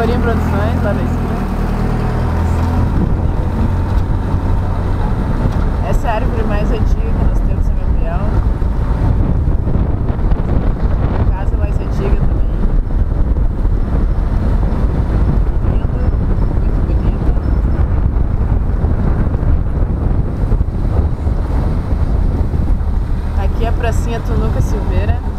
Corim Produções, lá da esquina. Essa é a árvore mais antiga que nós temos em Gabriel. A casa é mais antiga também. Lindo, muito bonito. Aqui é a pracinha Tunuca Silveira.